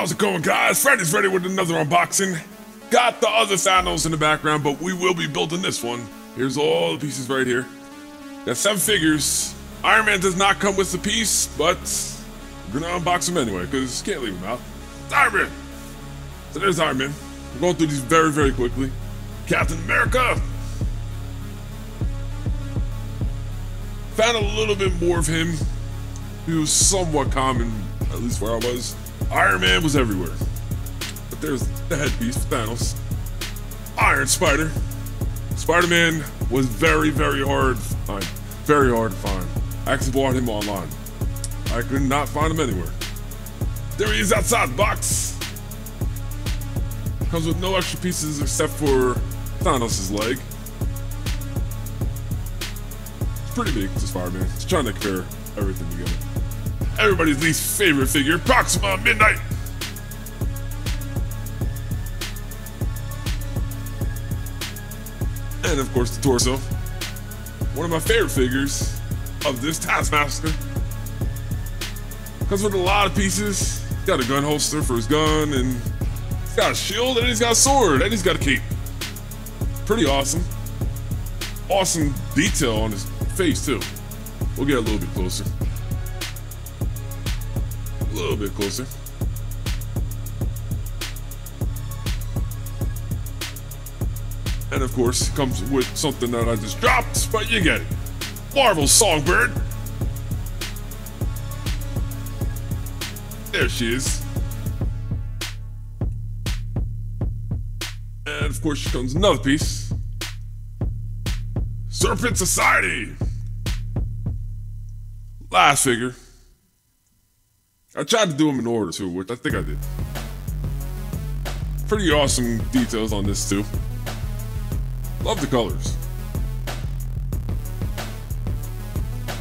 How's it going, guys? Freddy's ready with another unboxing. Got the other Thanos in the background, but we will be building this one. Here's all the pieces right here. Got seven figures. Iron Man does not come with the piece, but we're gonna unbox him anyway, because can't leave him out. It's Iron Man! So there's Iron Man. We're going through these very, very quickly. Captain America! Found a little bit more of him. He was somewhat common, at least where I was. Iron Man was everywhere. But there's the headpiece, Thanos. Iron Spider. Spider-Man was very, very hard to find. Very hard to find. I actually bought him online. I could not find him anywhere. There he is outside the box. Comes with no extra pieces except for Thanos' leg. It's pretty big, this Spider-Man. It's trying to compare everything together. Everybody's least favorite figure, Proxima Midnight. And of course the torso. One of my favorite figures of this Taskmaster. Comes with a lot of pieces. He's got a gun holster for his gun, and he's got a shield, and he's got a sword, and he's got a cape. Pretty awesome. Awesome detail on his face, too. We'll get a little bit closer. A little bit closer. And of course, comes with something that I just dropped, but you get it. Marvel Songbird. There she is. And of course, here comes another piece. Serpent Society. Last figure. I tried to do them in order too, which I think I did. Pretty awesome details on this too. Love the colors.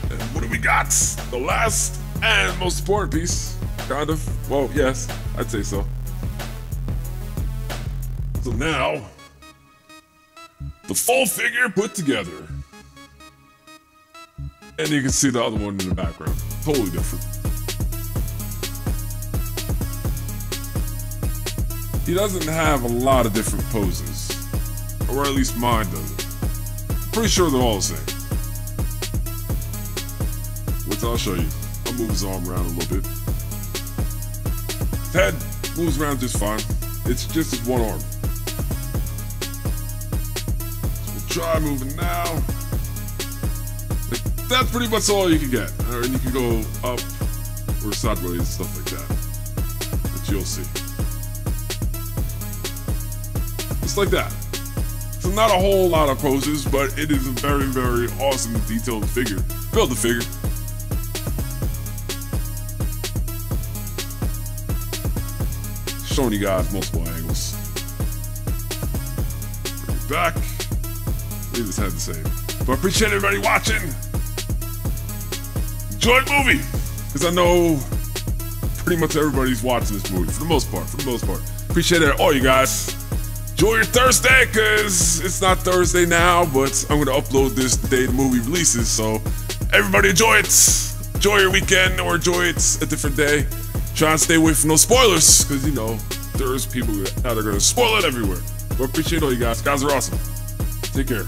And what do we got? The last and most important piece. Kind of. Well, yes, I'd say so. So now, the full figure put together. And you can see the other one in the background. Totally different. He doesn't have a lot of different poses. Or at least mine doesn't. Pretty sure they're all the same. Which I'll show you. I'll move his arm around a little bit. Head moves around just fine. It's just his one arm. So we'll try moving now. That's pretty much all you can get. Uh, and you can go up or sideways, stuff like that. But you'll see. Just like that. So not a whole lot of poses, but it is a very, very awesome detailed figure. Build the figure. Showing you guys multiple angles. Bring it back. Leave this head the same. But appreciate everybody watching. Enjoy the movie. Because I know pretty much everybody's watching this movie for the most part. For the most part. Appreciate it, all you guys. Enjoy your Thursday, because it's not Thursday now, but I'm going to upload this the day the movie releases. So everybody enjoy it. Enjoy your weekend or enjoy it a different day. Try and stay away from those spoilers, because, you know, there's people that are going to spoil it everywhere. But appreciate all you guys. Guys are awesome. Take care.